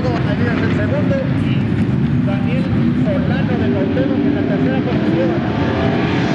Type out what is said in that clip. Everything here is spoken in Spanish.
Eduardo Avenida en el segundo y Daniel Solano de Cautero en la tercera posición.